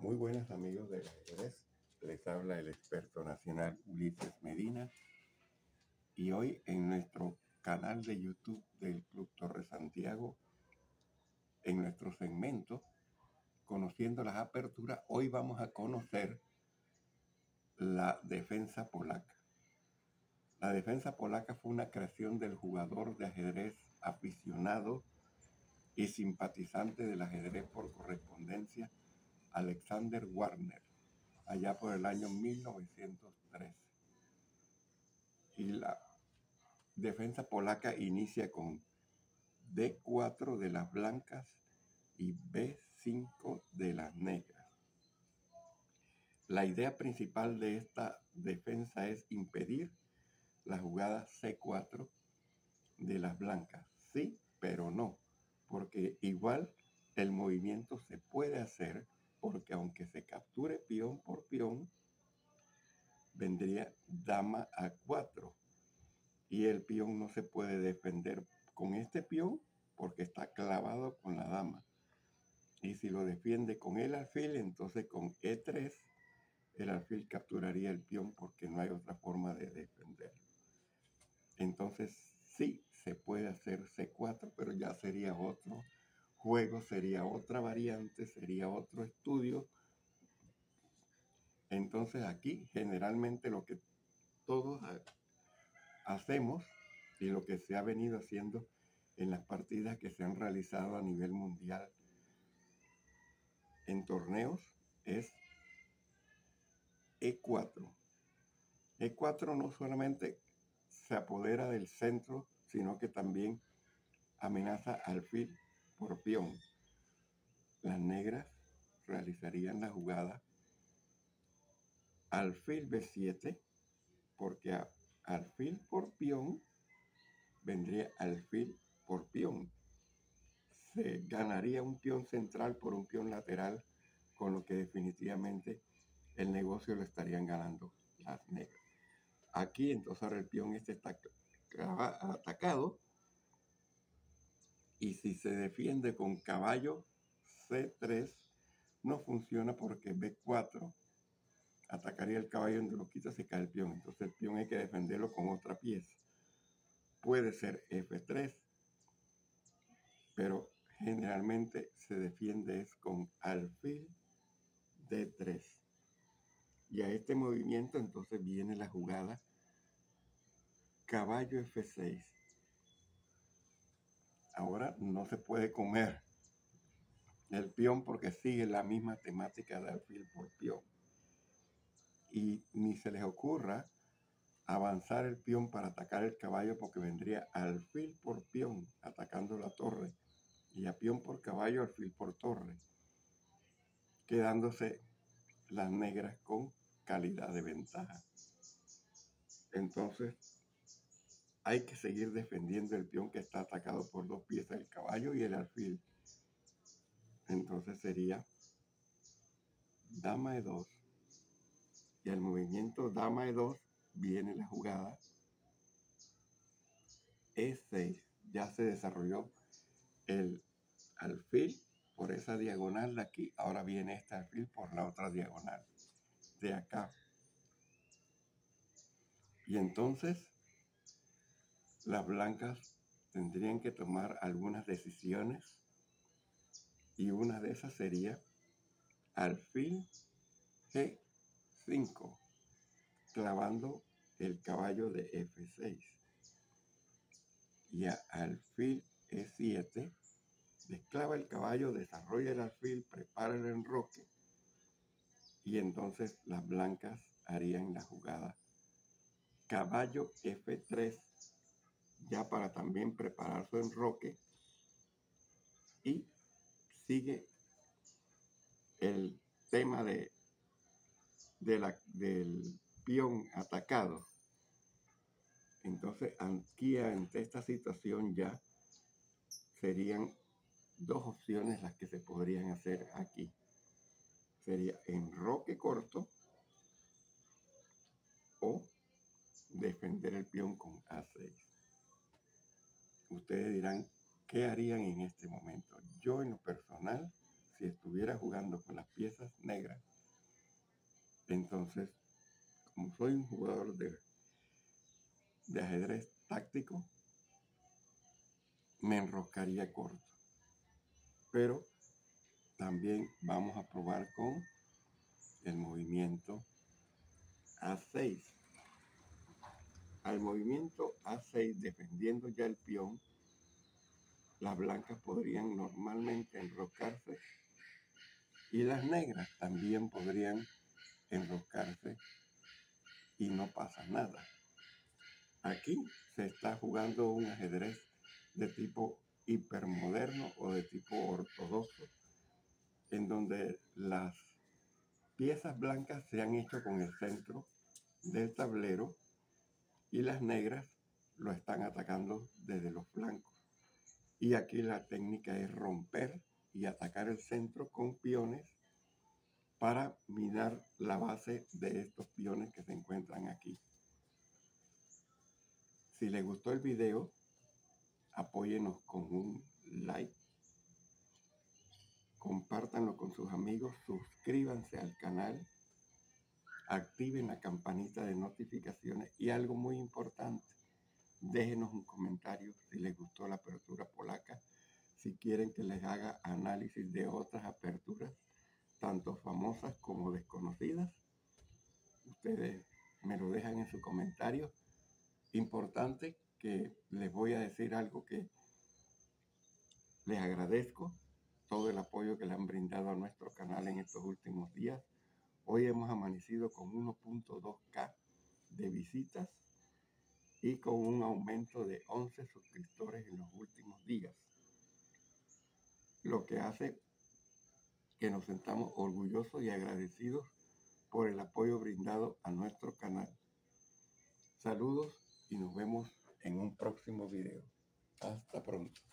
Muy buenas amigos del ajedrez. Les habla el experto nacional Ulises Medina. Y hoy en nuestro canal de YouTube del Club Torre Santiago, en nuestro segmento Conociendo las Aperturas, hoy vamos a conocer la defensa polaca. La defensa polaca fue una creación del jugador de ajedrez aficionado y simpatizante del ajedrez por correspondencia Alexander Warner, allá por el año 1913. Y la defensa polaca inicia con D4 de las blancas y B5 de las negras. La idea principal de esta defensa es impedir la jugada C4 de las blancas. Sí, pero no, porque igual el movimiento se puede hacer porque aunque se capture peón por peón, vendría dama a 4 y el peón no se puede defender con este peón porque está clavado con la dama. Y si lo defiende con el alfil, entonces con E3 el alfil capturaría el peón porque no hay otra forma de defenderlo. Entonces sí se puede hacer C4, pero ya sería otro juego sería otra variante, sería otro estudio. Entonces aquí generalmente lo que todos hacemos y lo que se ha venido haciendo en las partidas que se han realizado a nivel mundial en torneos es E4. E4 no solamente se apodera del centro, sino que también amenaza al fil por. Las negras realizarían la jugada alfil B7, porque alfil por peón vendría alfil por peón. Se ganaría un peón central por un peón lateral, con lo que definitivamente el negocio lo estarían ganando las negras. Aquí entonces el peón este está atacado y si se defiende con caballo C3, no funciona porque B4 atacaría el caballo donde lo quita, se cae el peón. Entonces el peón hay que defenderlo con otra pieza. Puede ser F3, pero generalmente se defiende es con alfil D3. Y a este movimiento entonces viene la jugada caballo F6 ahora no se puede comer el peón porque sigue la misma temática de alfil por peón. Y ni se les ocurra avanzar el peón para atacar el caballo porque vendría alfil por peón atacando la torre y a peón por caballo alfil por torre, quedándose las negras con calidad de ventaja. Entonces, hay que seguir defendiendo el peón que está atacado por dos piezas, el caballo y el alfil. Entonces sería dama de 2 y al movimiento dama de 2 viene la jugada E6. Ya se desarrolló el alfil por esa diagonal de aquí. Ahora viene este alfil por la otra diagonal de acá. Y entonces las blancas tendrían que tomar algunas decisiones y una de esas sería alfil G5, clavando el caballo de F6. Y a alfil E7, desclava el caballo, desarrolla el alfil, prepara el enroque y entonces las blancas harían la jugada caballo F3 ya para también preparar su enroque y sigue el tema de, de la, del peón atacado. Entonces, aquí ante esta situación ya serían dos opciones las que se podrían hacer aquí. Sería enroque corto o defender el peón con A6 ustedes dirán, ¿qué harían en este momento? Yo en lo personal, si estuviera jugando con las piezas negras, entonces, como soy un jugador de, de ajedrez táctico, me enroscaría corto. Pero también vamos a probar con el movimiento A6. Al movimiento A6, defendiendo ya el peón, las blancas podrían normalmente enroscarse y las negras también podrían enroscarse y no pasa nada. Aquí se está jugando un ajedrez de tipo hipermoderno o de tipo ortodoxo, en donde las piezas blancas se han hecho con el centro del tablero y las negras lo están atacando desde los flancos. Y aquí la técnica es romper y atacar el centro con piones para minar la base de estos piones que se encuentran aquí. Si les gustó el video, apóyenos con un like, compártanlo con sus amigos, suscríbanse al canal, activen la campanita de notificaciones y algo muy importante, Déjenos un comentario si les gustó la apertura polaca, si quieren que les haga análisis de otras aperturas, tanto famosas como desconocidas. Ustedes me lo dejan en su comentario. Importante que les voy a decir algo que les agradezco todo el apoyo que le han brindado a nuestro canal en estos últimos días. Hoy hemos amanecido con 1.2K de visitas y con un aumento de 11 suscriptores en los últimos días, lo que hace que nos sentamos orgullosos y agradecidos por el apoyo brindado a nuestro canal. Saludos y nos vemos en un próximo video. Hasta pronto.